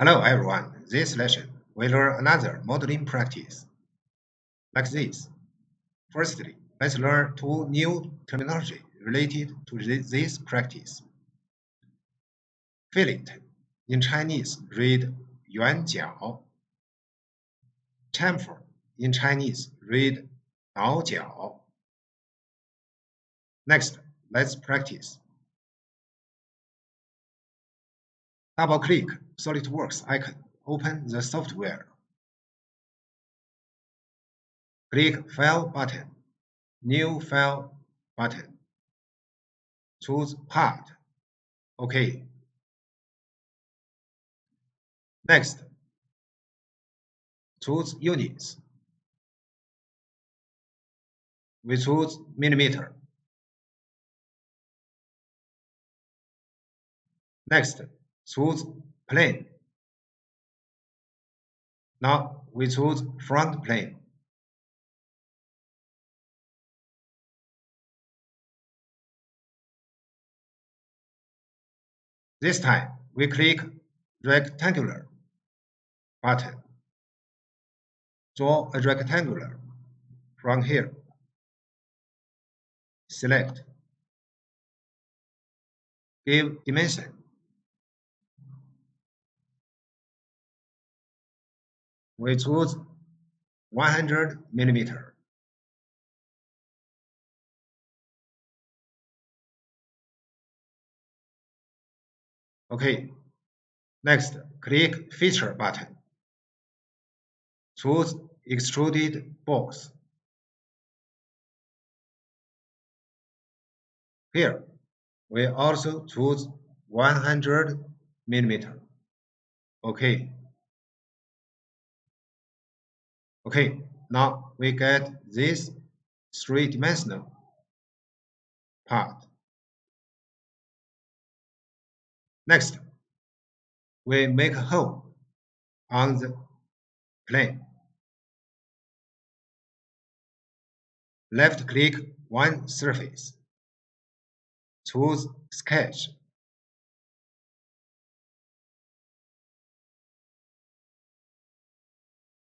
Hello everyone, this lesson we learn another modeling practice. Like this. Firstly, let's learn two new terminology related to this practice. Fillet in Chinese read yuan jiao. Chamfer in Chinese read dao jiao. Next, let's practice. Double-click SolidWorks icon, open the software. Click File button, New File button. Choose Part. OK. Next, choose Units. We choose millimeter. Next, choose plane. Now we choose front plane. This time we click rectangular button. Draw a rectangular from here. Select. Give dimension we choose 100 millimeter. OK. Next, click Feature button. Choose Extruded Boss. Here, we also choose 100 millimeter. OK. Okay, now we get this three-dimensional part. Next, we make a hole on the plane. Left-click one surface. Choose Sketch.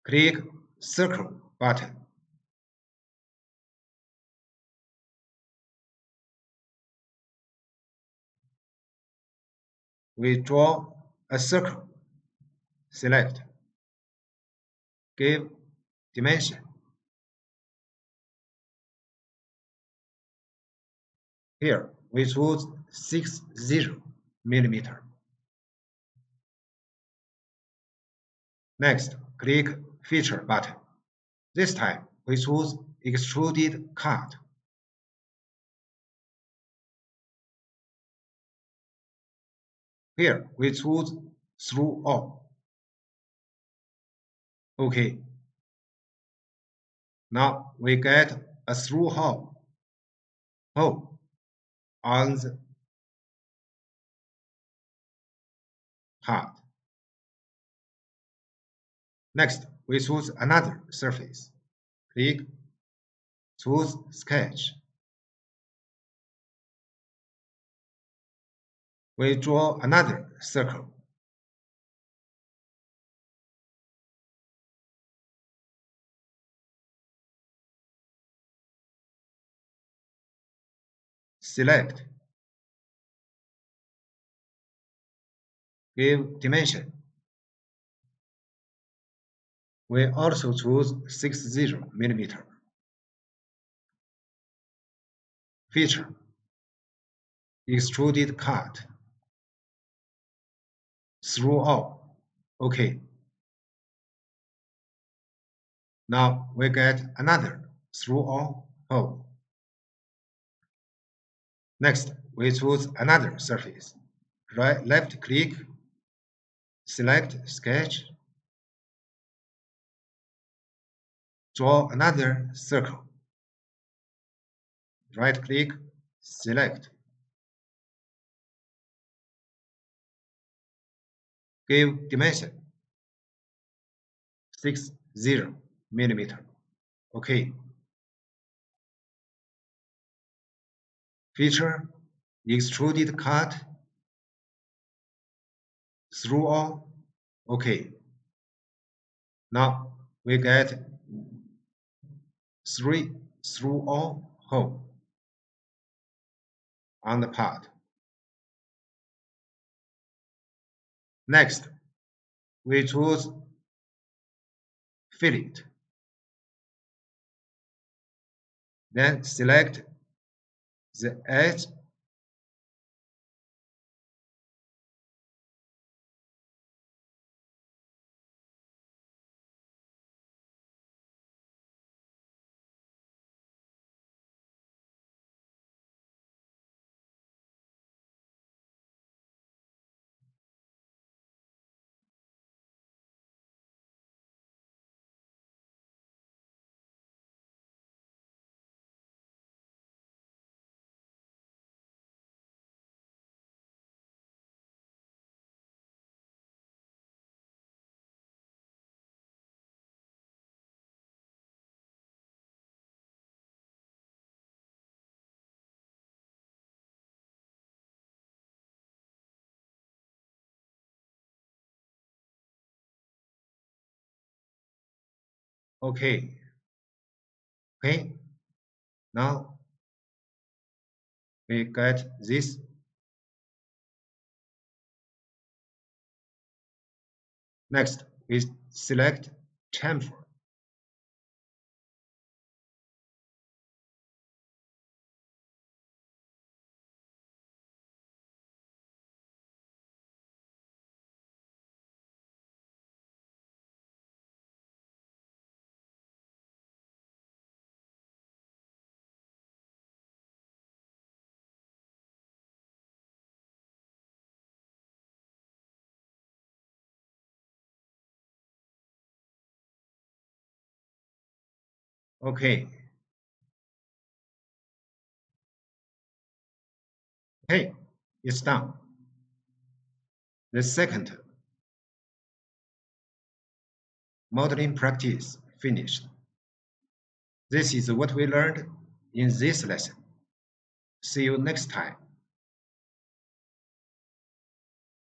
Click circle button. We draw a circle. Select. Give dimension. Here we choose 60 millimeter. Next, click Feature button. This time, we choose Extruded Cut. Here, we choose Through All. OK. Now we get a through hole, hole on oh. the part. Next, we choose another surface. Click Choose Sketch. We draw another circle. Select. Give dimension. We also choose 60 mm. Feature Extruded cut Through all OK. Now we get another through all hole. Next, we choose another surface. Right, left click, select sketch, Draw another circle. Right-click, select. Give dimension 60 millimeter. OK. Feature extruded cut through all Okay. Now we get three through all hole on the part. Next, we choose fillet. Then select the edge Okay. Okay. Now we get this. Next, we select chamfer. Okay. Okay, it's done. The second modeling practice finished. This is what we learned in this lesson. See you next time.